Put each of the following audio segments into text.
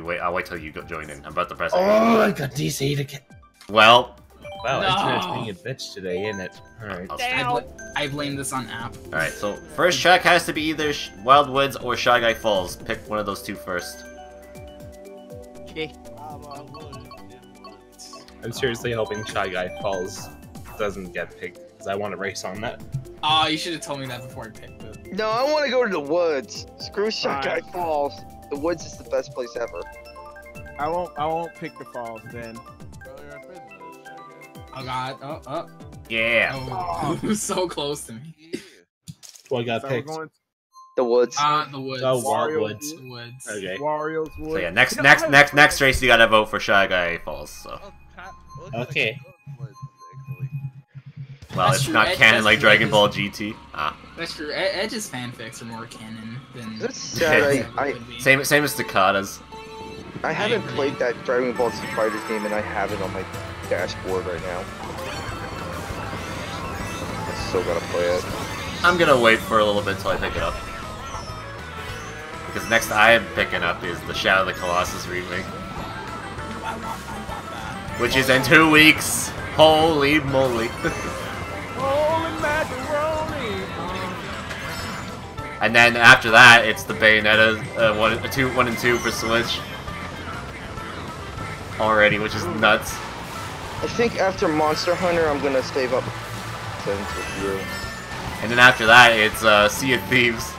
You wait. I'll wait till you go join in. I'm about to press. Oh, I got DC to get. Well, Wow, No. internet's being a bitch today, isn't it? Alright. I'll- I, bl I blame this on app. all right. So first track has to be either Sh- Wild Woods or Shy Guy Falls. Pick one of those two first. Okay. I'm seriously hoping Shy Guy Falls doesn't get picked, because I want to race on that. Oh, you should have told me that before I picked it. No, I want to go to the woods. Screw Shy Guy Falls. The woods is the best place ever. I won't. I won't pick the falls then. Oh god. Oh, oh. Yeah. Oh, so close to me. Who I got So picked? going The woods. Ah, the woods. Oh, Wario Wildwoods. The woods. Okay. Wario's woods. So yeah, next You next I- next next race you gotta vote for Shy Guy Falls. So Okay. well, That's it's true, not Ed- canon like Dragon Ball GT. Ah, That's true. Ed- Edge's fanfics are more canon than. That's sad. I, I, same same as Takata's. I haven't agree. played that Dragon Ball Z Fighters game, and I have it on my dashboard right now. I still gotta play it. I'm gonna wait for a little bit till I pick it up. Because next I am picking up is the Shadow of the Colossus remake, which is in two weeks. Holy moly! and then after that, it's the Bayonetta uh, one, uh, two, one and two for Switch. Already, which is nuts. I think after Monster Hunter, I'm gonna save up cents with you. And then after that, it's uh, Sea of Thieves.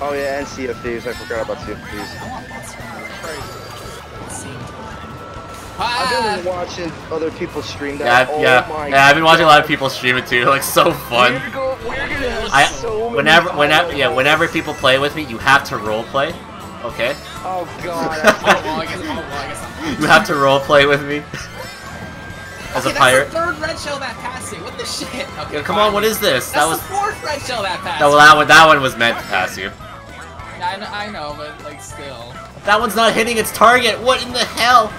Oh yeah, and Sea of Thieves. I forgot about Sea of Thieves. I've been watching other people stream Yeah, that. I've- oh yeah, my yeah. I've been watching a lot of people stream it too. Like so fun. We're gonna, we're gonna have I so many whenever whenever yeah whenever people play with me, you have to role play. Okay, Oh god. Oh, well, I oh, well, I oh, you have to role play with me as okay, a pirate. That's the third red shell that passed you. What the shit? Okay, Yeah, come on, what is this? That's That was the fourth red shell that passed. that, well, that one. That one was meant to pass you. you. I know, I know, but like still. That one's not hitting its target. What in the hell?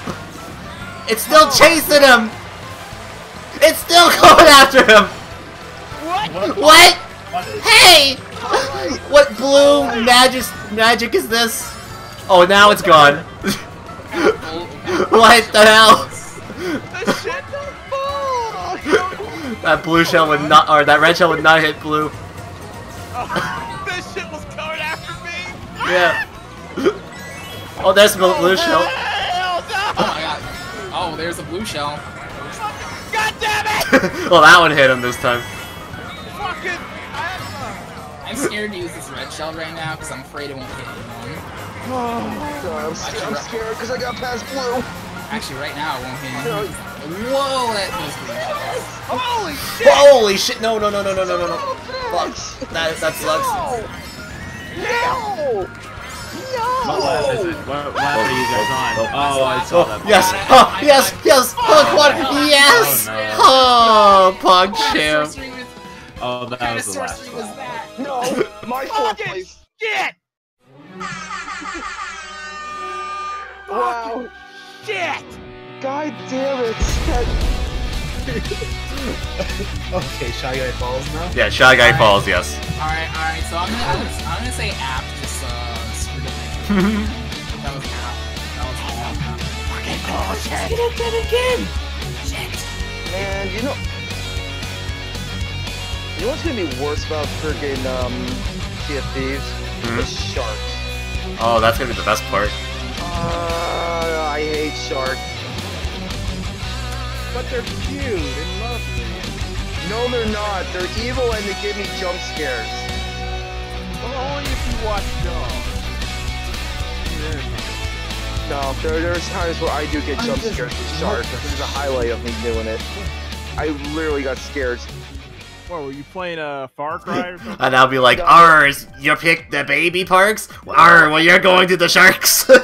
It's still chasing him. It's still going after him. What? What? Hey! What blue magic magic is this? Oh, now it's gone. what the hell? The shit don't fall! That blue shell would not, or that red shell would not hit blue. this shit was coming after me! Yeah. Oh, there's the blue shell. There's a blue shell. God damn it! well, that one hit him this time. Fucking. I'm scared to use this red shell right now because I'm afraid it won't hit anyone. Oh, God, I'm, scared, I'm scared because I got past blue. Actually, right now it won't hit anyone. Whoa, that those blue shells. Holy shit! Holy shit! No, no, no, no, no, no, no, no. Fuck. That, that sucks. No! What lap is it? What lap are you guys on? Oh, I saw Oh, that. yes! Oh, yes! Yes! Oh, quad! Yes! Oh, Oh, Pog What kind of champ. sorcery was- Oh, what that kind was of the last sorcery was lap. that? No! My fourth Fucking place. shit! Wow. Shit! God damn it. Okay, Shy Guy Falls now? Yeah, Shy Guy Falls, yes. Alright, alright, so I'm gonna, I'm gonna, say app, just uh, screwed up my That was app. That was app. Fucking bullshit! Man, you know. You know what's gonna be worse about friggin' um, Sea of Thieves? Hmm? The sharks. Oh, that's gonna be the best part. Uh, I hate sharks. But they're cute and lovely. No, they're not. They're evil and they give me jump scares. Well, only if you watch Jaws. No, there, there's times where I do get jump scares with sharks. This is a highlight of me doing it. I literally got scared. What, were you playing a Far Cry or something? And I'll be like, ours, you picked the baby parks? Arr, well, you're going to the sharks.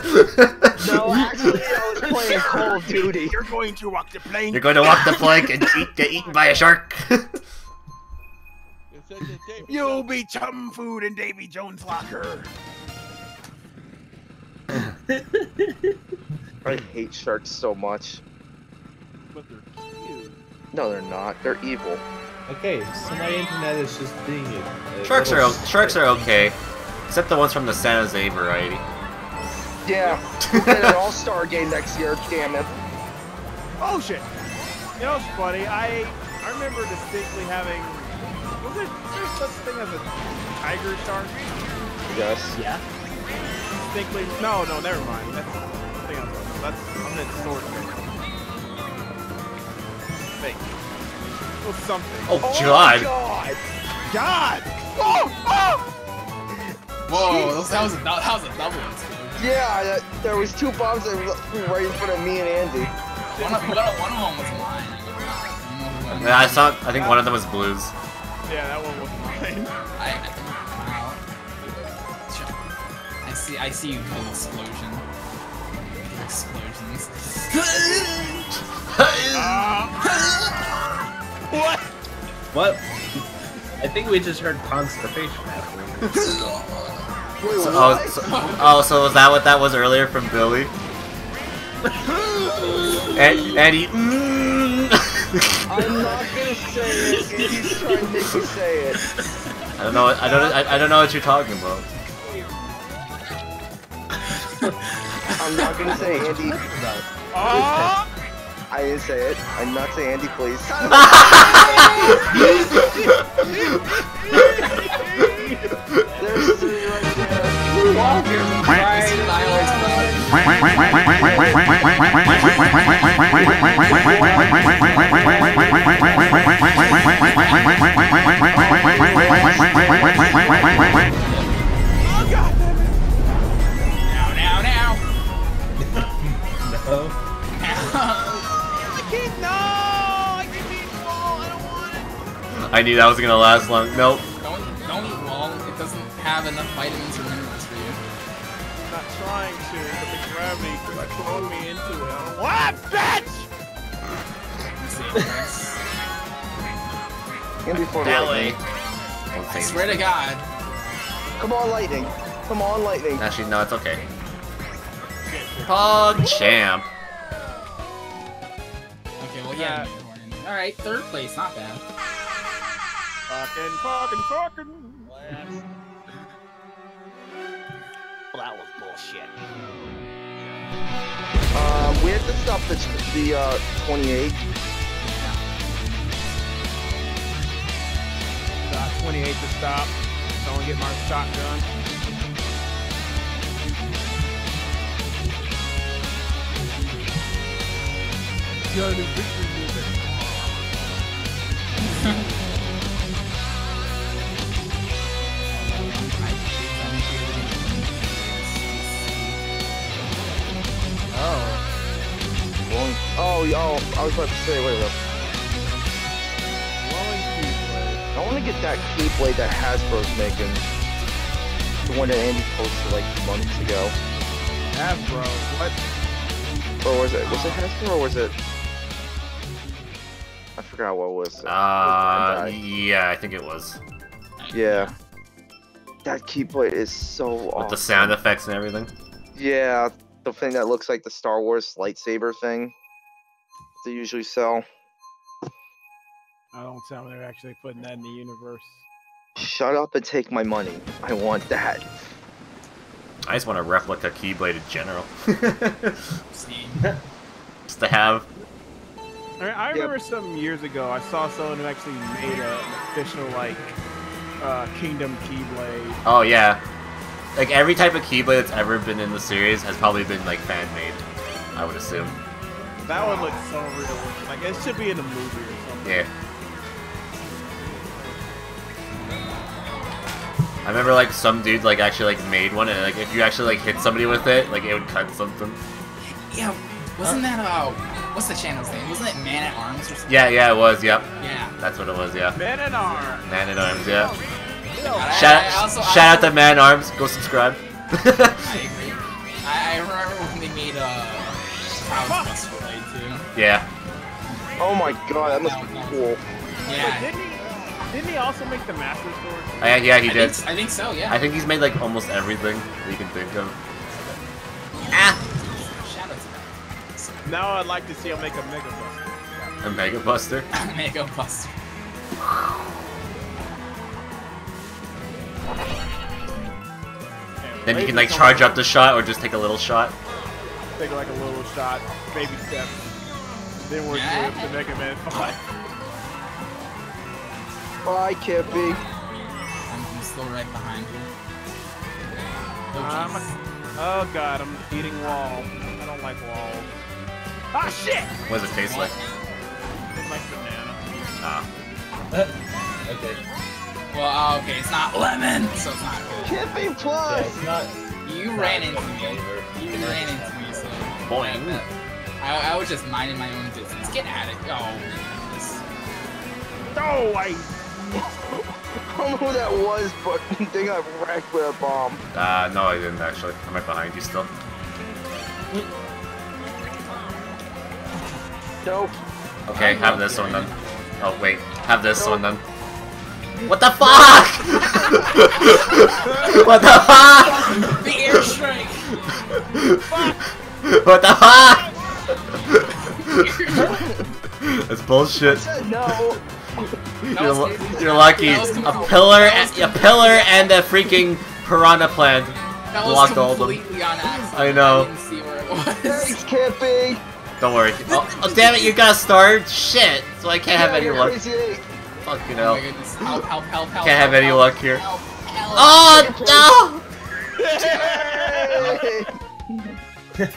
No, actually, I was playing Call of Duty. You're going to walk the plank. You're going to walk the plank and eat, get eaten by a shark. You'll be chum food in Davy Jones' locker. I hate sharks so much. But they're cute. No, they're not. They're evil. Okay, so my internet is just being a sharks are little sharks are okay, except the ones from the San Jose variety. Yeah, we'll an all-star game next year, damn it. Oh shit! You know what's funny? I I remember distinctly having was it there's such thing as a tiger shark? Yes. Yeah. Distinctly no no never mind. That's the thing I'm talking about. That's I meant sword fish. Fake. It was something. Oh, Oh God. god! God! Oh! Oh! Whoa, those- that was a that was a double explosion. Yeah, that, there was two bombs that were right in front of me and Andy. One of, one of, one of them was mine. You know who Yeah, I saw. I think one of them was blues. Yeah, that one was mine. I, see, I see you kill explosion. Kill explosions. What? What? I think we just heard constipation happening. So, oh, so, oh, so was that what that was earlier from Billy? and, and he. Mm. I'm not gonna say it. Andy's trying to make me say it. I don't know. what- I don't. I, I don't know what you're talking about. I'm not gonna say Andy. Oh! I didn't say it. I'm not saying Andy, please. There's three right there. This is Nyla's I knew that was gonna last long. Nope. Don't, don't eat wall. It doesn't have enough vitamins or minerals for you. I'm not trying to, but the gravity thrown me into it. I bitch! Let's see, thanks. Andy for That lightning. way. Don't I swear to God. Come on, lightning. Come on, lightning. Actually, no, it's okay. Pog champ. Okay, well, yeah. All right, third place, not bad. Fucking, fucking, fucking. Well, that was bullshit. Um, we have to stop the the uh 28. Uh, 28 to stop. Someone get my shotgun. Johnny Victory music. Oh, oh, I was about to say, wait, a Glowing keyblade. I want to get that keyblade that Hasbro's making. The one that Andy posted like months ago. Hasbro. What? Or was it? Was it Hasbro or was it? I forgot what it was. Uh, Bandai. yeah, I think it was. yeah. That keyblade is so With awesome. the sound effects and everything. Yeah, the thing that looks like the Star Wars lightsaber thing. They usually sell. I don't tell me they're actually putting that in the universe. Shut up and take my money. I want that. I just want a replica Keyblade in general. Just to have. I, mean, I remember some years ago I saw someone who actually made a, an official like uh, Kingdom Keyblade. Oh yeah. Like every type of Keyblade that's ever been in the series has probably been like fan made. I would assume. That one looks so real. Like it should be in a movie or something. Yeah. I remember like some dude like actually like made one and like if you actually like hit somebody with it, like it would cut something. yeah, wasn't that uh, what's the channel's name? Wasn't it Man at Arms or something? Yeah, yeah, it was. Yep, Yeah. that's what it was. Yeah, Man at Arms. Man at Arms. Yeah. I- Shout, I also- I shout out also- to Man at Arms. Go subscribe. I agree. I, I remember when they made uh, Cloud Buster Blade too. Yeah. Oh my god, that must be cool. Wait, Yeah. didn't he? Didn't he also make the Master Sword? Uh, yeah, he I did. think, I think so. Yeah. I think he's made like almost everything that you can think of. Ah, Shout to that. Now I'd like to see him make a Mega Buster. a Mega Buster. A Mega Buster. Then you can like charge up the shot or just take a little shot. Take like a little shot, baby steps. Then we're Yeah. through the Mega Man 5. Bye, Kippy. I'm, I'm still right behind you. Oh, I'm jeez. Oh god, I'm eating wall. I don't like walls. Ah shit! What does it taste like? It's like banana. Ah. okay. Well, uh, okay, it's not lemon, so it's not good. Kippy Yeah, Plus! it's not. You ran into me. You ran into me, so. Boing. I, I was just minding my own business. Get at it. Oh. this- No, I. I don't know who that was, but I think got wrecked with a bomb. Uh, no, I didn't actually. I'm right behind you still. Nope. Okay, I'm have not this one then. Oh wait, have this Nope. one then. What the fuck? what the fuck? The airstrike! What the fuck? That's bullshit. No. You're, you're lucky. A com- pillar, a, a pillar, and a freaking piranha plant That was blocked all of them. completely on accident. I know. I didn't see where it was. Thanks, Kippy. Don't worry. Oh, oh, damn it! You got starved. Shit. So I can't have any luck. Crazy eight. Fucking Oh hell. my. Help, help, help, help. Can't have any luck here. help, help. Oh Yay!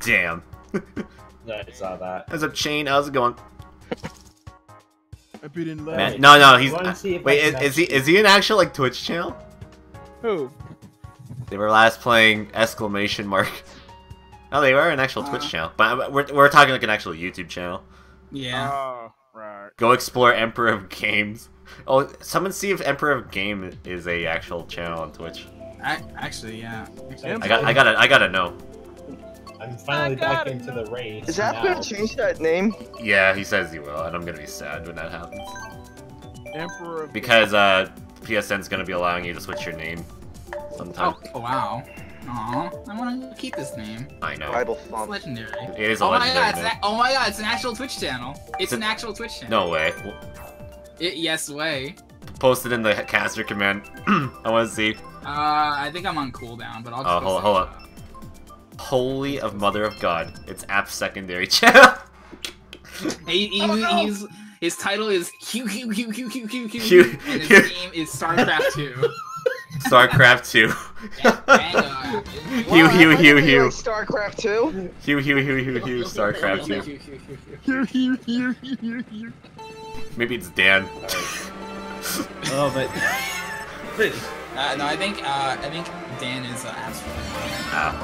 Damn. No, I saw that. There's a chain. How's it going? I beat in love. Man, no, no. He's I wanna see if wait. I Is, is he is he an actual like Twitch channel? Who? They were last playing exclamation mark. Oh, they were an actual Twitch Uh. channel, but we're we're talking like an actual YouTube channel. Yeah. Oh, right. Go explore Emperor of Games. Oh, someone see if Emperor of Game is a actual channel on Twitch. I, actually, yeah. Actually, I got I gotta I gotta know. I'm finally back it. into the race. Is that gonna change that name? Yeah, he says he will, and I'm gonna be sad when that happens Emperor of because uh, PSN's gonna be allowing you to switch your name sometime. Oh, wow. Aw, I want to keep this name. I know. Bible It's thump. legendary. It is a oh my legendary god, it's a- oh my god, it's an actual Twitch channel. It's an actual Twitch channel. No way. It, yes way. Post it in the caster command. I want to see. Uh, I think I'm on cooldown, but I'll just Oh, go hold, search hold it on. up. Holy of Mother of God! It's app secondary channel. He, he, Oh, no. he's, his title is Q Q Q Q Q Q Q, Q- and his Q. game is StarCraft 2. Starcraft 2. Dang, Hugh, Hugh, Hugh, Hugh. StarCraft 2? Hugh, Hugh, Hugh, Hugh, Hugh. Starcraft 2. Here, here, here, here, here. Maybe it's Dan. Oh, but. but Uh, no, I think uh, I think Dan is uh, Astro. Ah.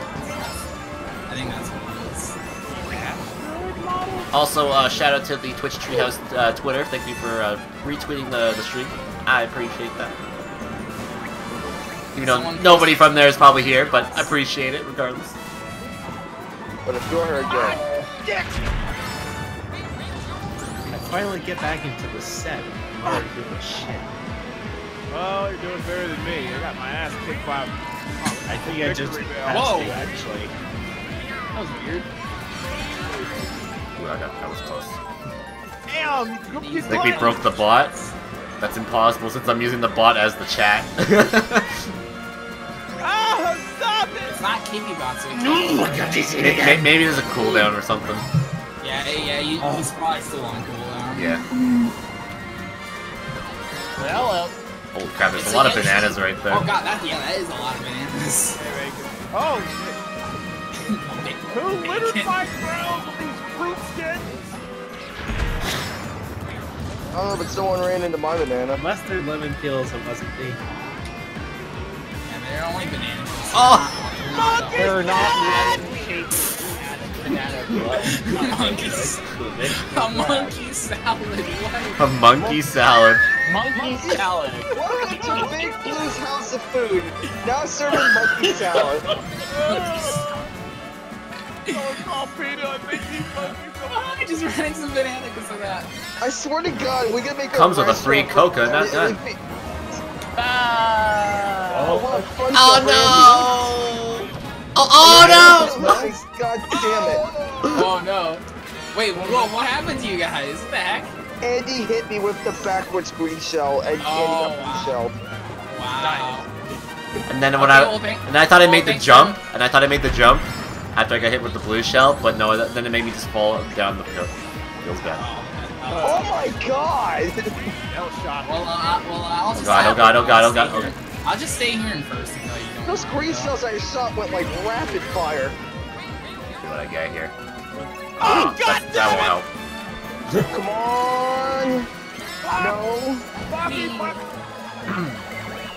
I think that's what it is. Also, uh, shout out to the Twitch Treehouse uh, Twitter. Thank you for uh, retweeting the, the stream. I appreciate that. Even though Someone- nobody from there is probably here, but I appreciate it regardless. But if you're her again, I finally get back into the set. I'm not doing shit. Well, you're doing better than me. I got my ass kicked by. I think I just Victory passed bell. Whoa. actually. That was weird. Ooh, I got that was close. Damn! You, you think we broke the bot. That's impossible since I'm using the bot as the chat. Ah! Stop it! It's not Kickybot, so it's May- may- Maybe there's a cooldown or something. Yeah, yeah, you, oh. he's probably still on cooldown. Yeah. Well, Holy crap, there's It's a lot of bananas right there. Oh god, that yeah, that is a lot of bananas. Oh, shit. Who littered my ground with these fruit skins? I don't know, but someone ran into my banana. Mustard lemon kills it wasn't me. Yeah, they're only bananas. Oh! They're not shaped banana Monkeys. A monkey salad. What? A monkey salad. Monkey salad. Welcome to Big Blue's House of Food. Now serving monkey salad. Oh, Peter, I think you fucking I just ran into banana because of that. I swear to God, we gotta make a Comes with a free coca, not it- done. it'd Ah. Oh, what Oh no! Oh, oh Brandy. God damn it. Oh no. Wait, whoa, what happened to you guys? What the heck? Andy hit me with the backwards green shell, and Andy Oh, got wow. blue shelled. Wow. And then when Okay, I well, and I thought I well, made the jump, for- and I thought I made the jump after I got hit with the blue shell, but no, that- then it made me just fall down the hill. Feels bad. Oh my god! That was shocking. Well, uh, well, I'll just. God, oh God, oh God, oh God, I'll okay. I'll just stay here in first until you don't. Those green shells I shot went like rapid fire. See what I get here. Oh, that, that won't help. Come on! No! Bobby, fuck.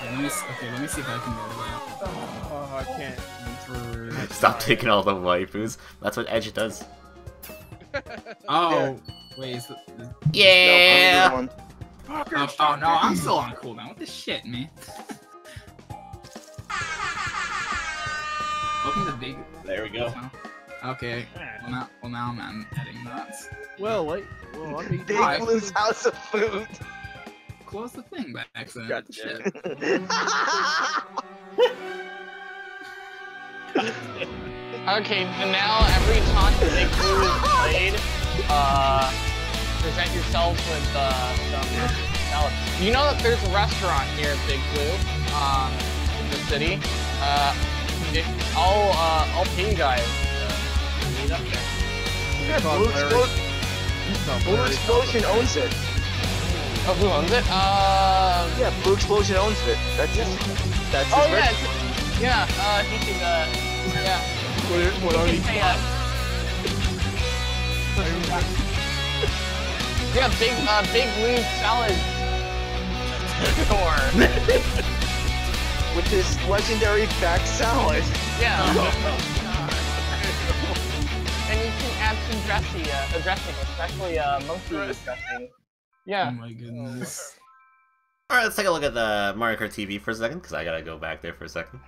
Let me s- okay, let me see if I can get it Oh, I can't. out. Stop taking all the waifus. That's what Edge does. Oh, wait, is the, is, Yeah. No, I'm oh, oh no, I'm still on cooldown. What the shit, man? Welcome to big. There we go. Okay, well now, well now I'm, I'm editing that. Well, wait. Well, let me. Big Alright. Blue's House of Food. Close the thing by accident. God Shit. Okay, and now every time the Big Blue is played, uh, present yourselves with uh, some salad. You know that there's a restaurant here at Big Blue, um, in the city. Uh, it, I'll uh, I'll pay you guys to meet up there. Yeah, Blue, Blue Explosion owns it. Oh, who owns it? Uh, Yeah, Blue Explosion owns it. That's his. That's his oh restaurant. yeah, it's- yeah. Uh, he can uh, yeah. What, what are He you? can pay us. Yeah, big uh, big Lou's salad store. With his legendary back salad. Yeah. and you can add some dressy, uh, dressing, especially uh, monkey dressing. Oh Yeah. my goodness. Alright, let's take a look at the Mario Kart TV for a second, because I gotta go back there for a second.